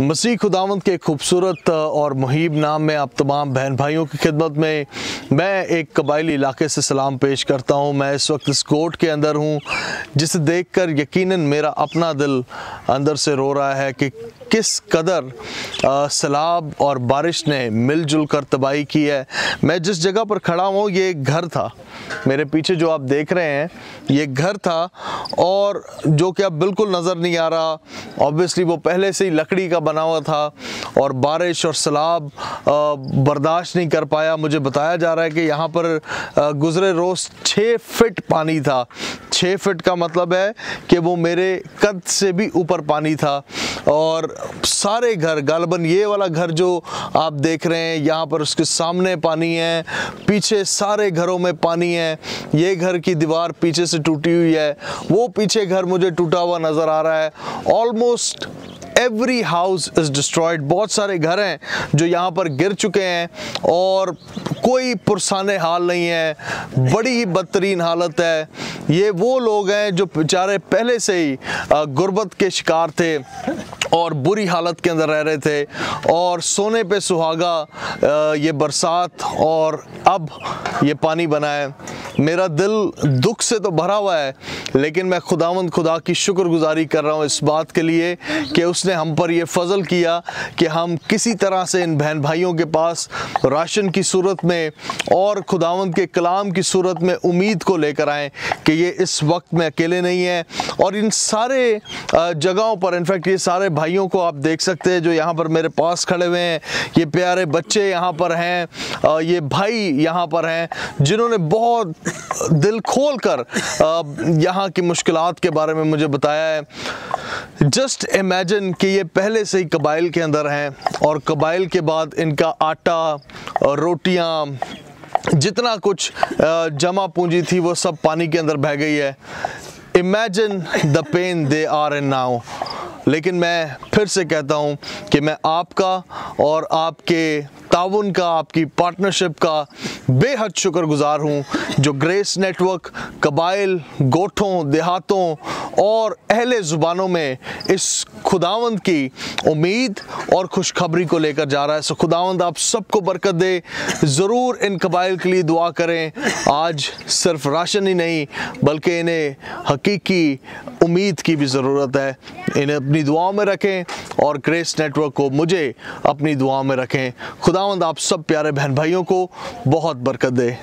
मसीह खुदावंत के खूबसूरत और मुहिब नाम में आप तमाम बहन भाइयों की खिदमत में मैं एक कबायली इलाके से सलाम पेश करता हूँ। मैं इस वक्त इस कोर्ट के अंदर हूँ, जिसे देखकर यकीनन मेरा अपना दिल अंदर से रो रहा है कि किस कदर सैलाब और बारिश ने मिलजुल कर तबाही की है। मैं जिस जगह पर खड़ा हूँ, ये एक घर था। मेरे पीछे जो आप देख रहे हैं, ये घर था और जो कि अब बिल्कुल नज़र नहीं आ रहा। ऑब्वियसली वो पहले से ही लकड़ी का बना हुआ था और बारिश और सैलाब बर्दाश्त नहीं कर पाया। मुझे बताया जा रहा है कि यहाँ पर गुज़रे रोज़ छः फिट पानी था। छः फिट का मतलब है कि वो मेरे कद से भी ऊपर पानी था। और सारे घर, गालबन, ये वाला घर जो आप देख रहे हैं, यहाँ पर उसके सामने पानी है, पीछे सारे घरों में पानी है। ये घर की दीवार पीछे से टूटी हुई है। वो पीछे घर मुझे टूटा हुआ नज़र आ रहा है। Almost every house is destroyed बहुत सारे घर हैं जो यहाँ पर गिर चुके हैं और कोई पुरसाने हाल नहीं है। बड़ी ही बदतरीन हालत है। ये वो लोग हैं जो बेचारे पहले से ही गुर्बत के शिकार थे और बुरी हालत के अंदर रह रहे थे। और सोने पे सुहागा ये बरसात और अब ये पानी बना है। मेरा दिल दुख से तो भरा हुआ है, लेकिन मैं खुदावंद खुदा की शुक्रगुजारी कर रहा हूँ इस बात के लिए कि उसने हम पर यह फजल किया कि हम किसी तरह से इन बहन भाइयों के पास राशन की सूरत में और खुदावंद के कलाम की सूरत में उम्मीद को लेकर आए कि ये इस वक्त में अकेले नहीं हैं। और इन सारे जगहों पर इनफैक्ट ये सारे भाइयों को आप देख सकते हैं जो यहाँ पर मेरे पास खड़े हुए हैं। ये प्यारे बच्चे यहाँ पर हैं ये भाई यहाँ पर हैं, जिन्होंने बहुत दिल खोल कर यहाँ की मुश्किल के बारे में मुझे बताया है। जस्ट इमेजिन कि ये पहले से ही कबाइल के अंदर हैं और कबाइल के बाद इनका आटा, रोटियाँ, जितना कुछ जमा पूंजी थी वो सब पानी के अंदर बह गई है। Imagine the pain they are in now लेकिन मैं फिर से कहता हूँ कि मैं आपका और आपके ताउन का, आपकी पार्टनरशिप का बेहद शुक्रगुजार हूँ, जो ग्रेस नेटवर्क कबाइल, गोठों, देहातों और अहले ज़ुबानों में इस खुदावंद की उम्मीद और खुशखबरी को लेकर जा रहा है। सो खुदावंद आप सबको बरकत दे। ज़रूर इन कबाइल के लिए दुआ करें। आज सिर्फ़ राशन ही नहीं, बल्कि इन्हें हकीकी उम्मीद की भी ज़रूरत है। इन्हें अपनी दुआओं में रखें और ग्रेस नेटवर्क को मुझे अपनी दुआओं में रखें। खुदावंद आप सब प्यारे बहन भाइयों को बहुत बरकत दे।